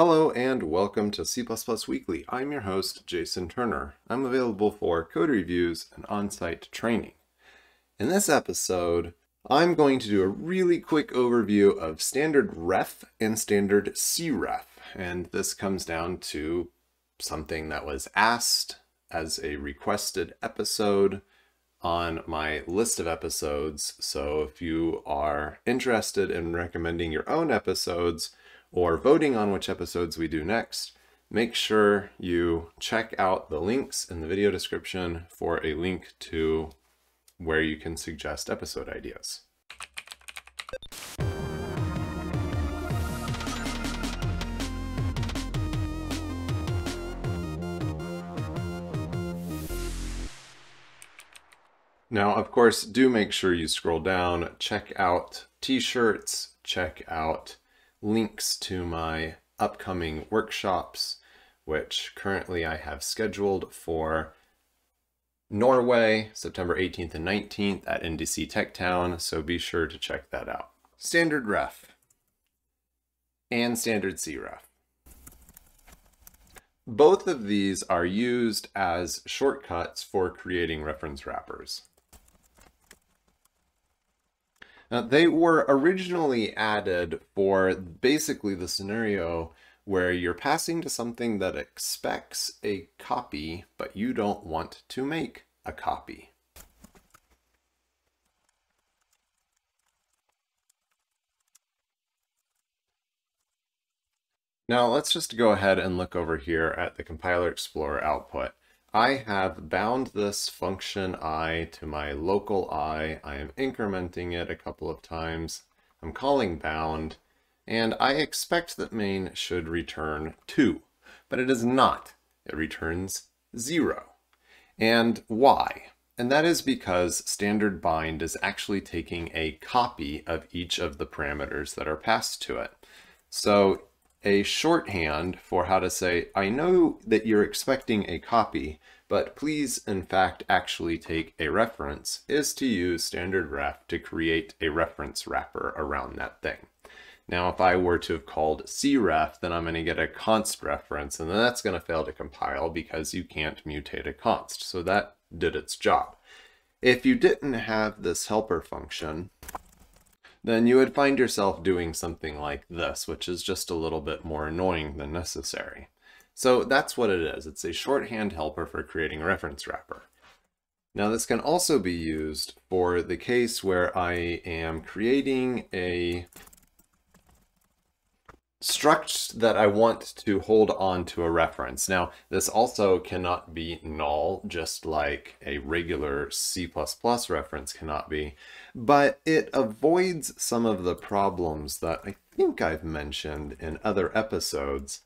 Hello and welcome to C++ Weekly. I'm your host, Jason Turner. I'm available for code reviews and on-site training. In this episode, I'm going to do a really quick overview of standard ref and standard cref. And this comes down to something that was asked as a requested episode on my list of episodes. So if you are interested in recommending your own episodes or voting on which episodes we do next, make sure you check out the links in the video description for a link to where you can suggest episode ideas. Now, of course, do make sure you scroll down, check out t-shirts, check out links to my upcoming workshops, which currently I have scheduled for Norway, September 18th and 19th at NDC Tech Town, so be sure to check that out. Standard ref and standard cref. Both of these are used as shortcuts for creating reference wrappers. Now, they were originally added for basically the scenario where you're passing to something that expects a copy, but you don't want to make a copy. Now let's just go ahead and look over here at the Compiler Explorer output. I have bound this function i to my local i. I am incrementing it a couple of times. I'm calling bound, and I expect that main should return 2, but it is not. It returns 0. And why? And that is because standard bind is actually taking a copy of each of the parameters that are passed to it. So a shorthand for how to say, I know that you're expecting a copy, but please in fact actually take a reference, is to use standard ref to create a reference wrapper around that thing. Now, if I were to have called cref, then I'm going to get a const reference, and then that's going to fail to compile because you can't mutate a const. So that did its job. If you didn't have this helper function, then you would find yourself doing something like this, which is just a little bit more annoying than necessary. So that's what it is. It's a shorthand helper for creating a reference wrapper. Now this can also be used for the case where I am creating a struct that I want to hold on to a reference. Now, this also cannot be null, just like a regular C++ reference cannot be, but it avoids some of the problems that I think I've mentioned in other episodes.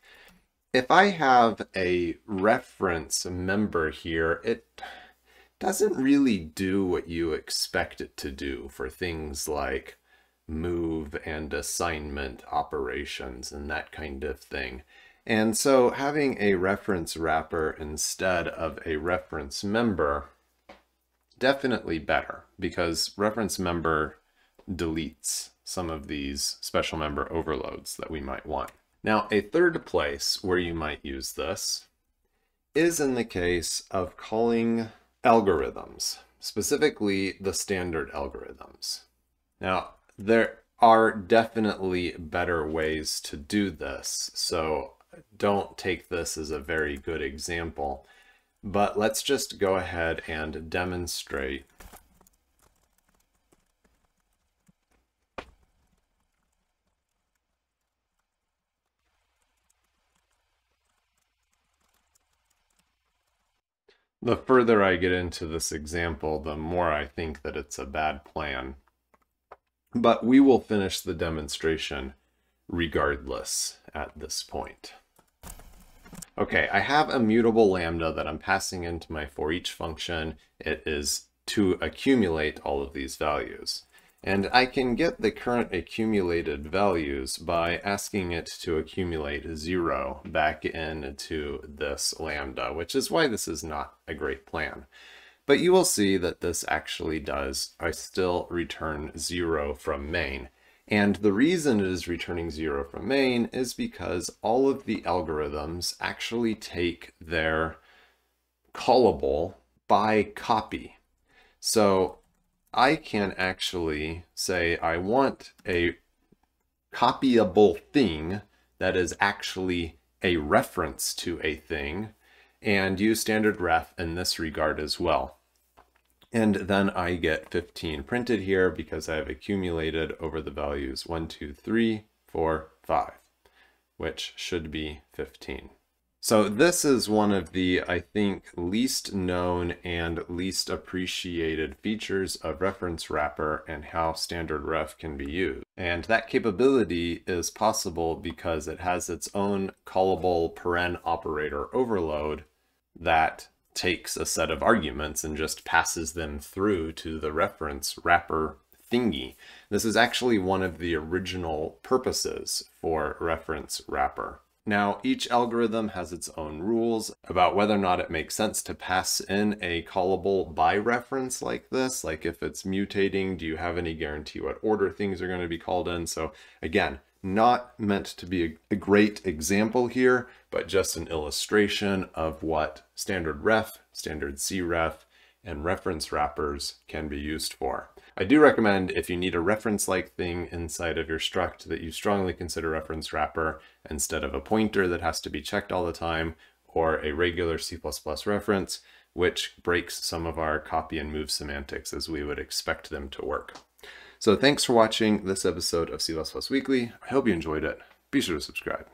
If I have a reference member here, it doesn't really do what you expect it to do for things like move and assignment operations and that kind of thing. And so having a reference wrapper instead of a reference member definitely better because reference member deletes some of these special member overloads that we might want. Now, a third place where you might use this is in the case of calling algorithms, specifically the standard algorithms. Now, there are definitely better ways to do this, so don't take this as a very good example. But let's just go ahead and demonstrate The further I get into this example, the more I think that it's a bad plan. But we will finish the demonstration regardless at this point. Okay, I have a mutable lambda that I'm passing into my for each function. It is to accumulate all of these values. And I can get the current accumulated values by asking it to accumulate zero back into this lambda, which is why this is not a great plan. But you will see that this actually does, I still return zero from main. And the reason it is returning zero from main is because all of the algorithms actually take their callable by copy. So I can actually say I want a copyable thing that is actually a reference to a thing and use standard ref in this regard as well. And then I get 15 printed here because I've accumulated over the values 1, 2, 3, 4, 5, which should be 15. So this is one of the, I think, least known and least appreciated features of reference wrapper and how standard ref can be used. And that capability is possible because it has its own callable paren operator overload that takes a set of arguments and just passes them through to the reference wrapper thingy. This is actually one of the original purposes for reference wrapper. Now, each algorithm has its own rules about whether or not it makes sense to pass in a callable by reference like this. Like if it's mutating, do you have any guarantee what order things are going to be called in? So again, not meant to be a, great example here, but just an illustration of what standard ref, standard cref, and reference wrappers can be used for. I do recommend if you need a reference-like thing inside of your struct that you strongly consider reference wrapper instead of a pointer that has to be checked all the time or a regular C++ reference, which breaks some of our copy and move semantics as we would expect them to work. So thanks for watching this episode of C++ Weekly. I hope you enjoyed it. Be sure to subscribe.